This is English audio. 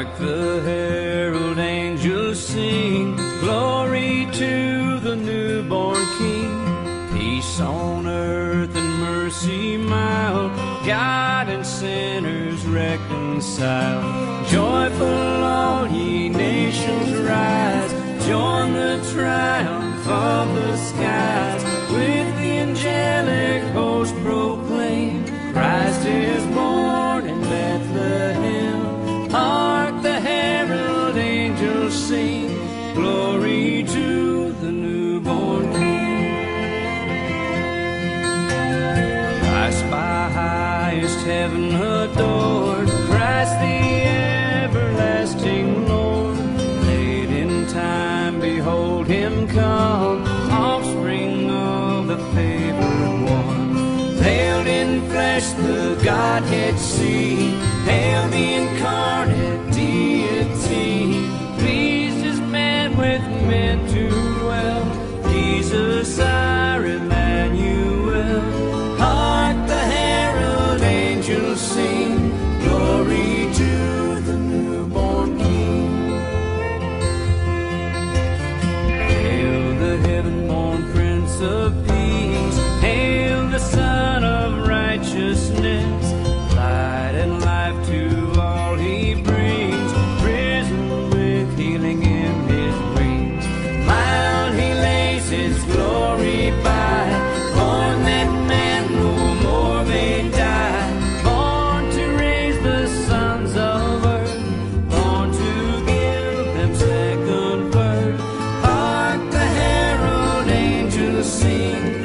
Hark the herald angels sing, glory to the newborn King. Peace on earth and mercy mild, God and sinners reconciled. Joyful all ye nations rise, join the triumph of the skies. Heaven adored, Christ the everlasting Lord. Late in time, behold him come, offspring of the favored one. Veiled in flesh, the Godhead see, heaven-born sing,